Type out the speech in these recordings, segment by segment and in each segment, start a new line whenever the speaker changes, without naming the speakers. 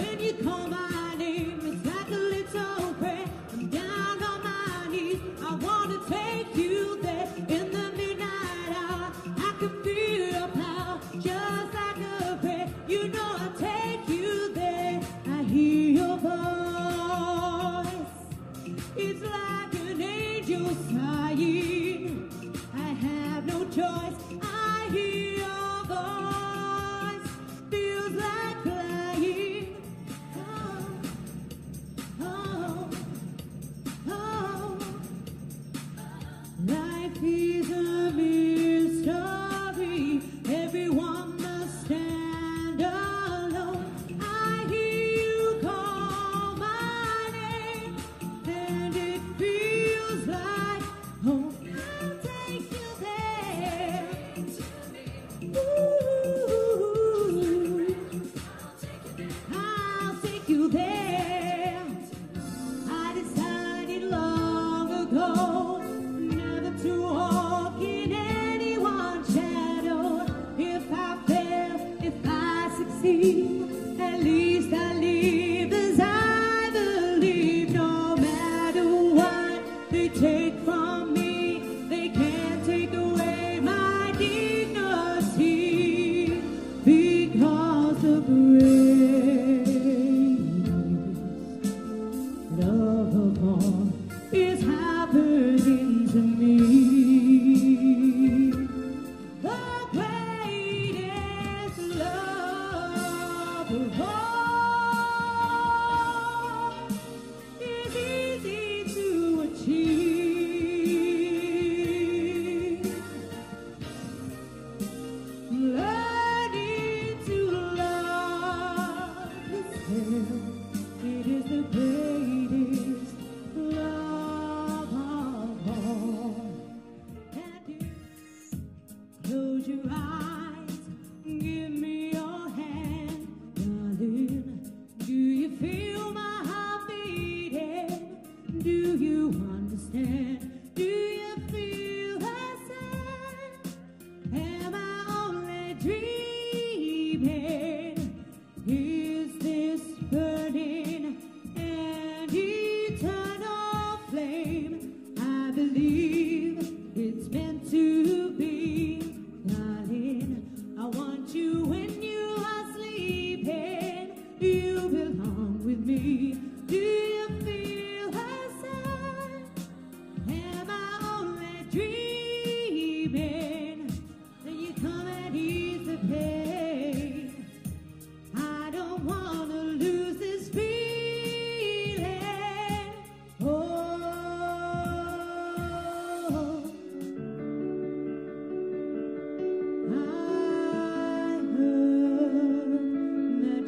when you call my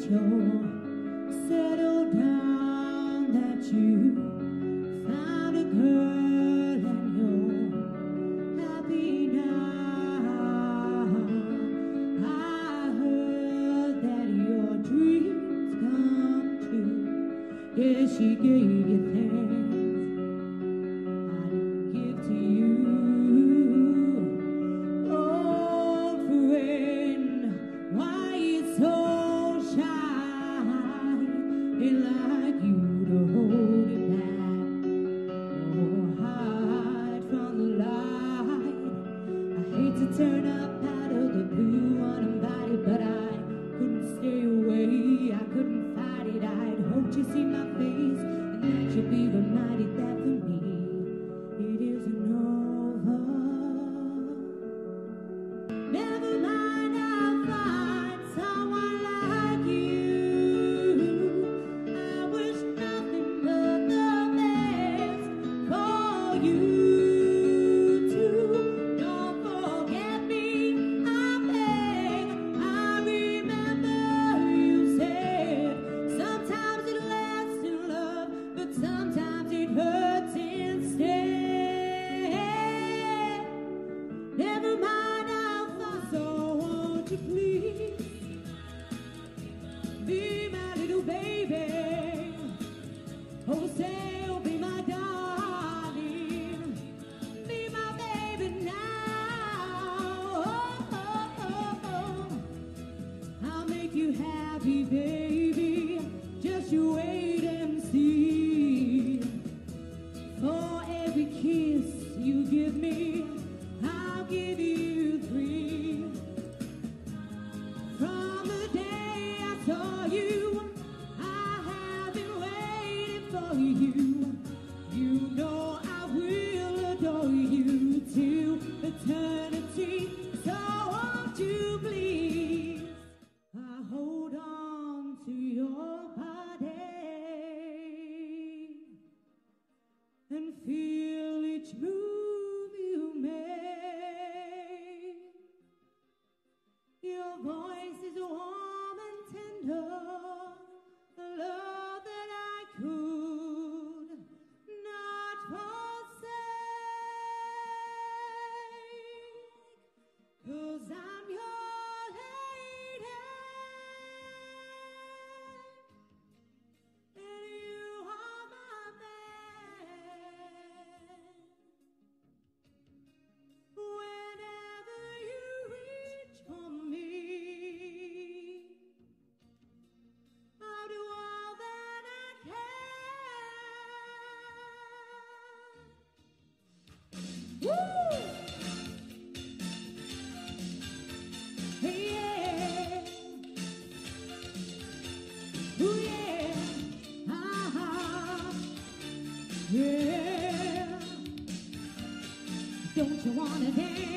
you're settled down, that you found a girl and you're happy now. I heard that your dreams come true. She gave. muchísima fe. Feel each move Don't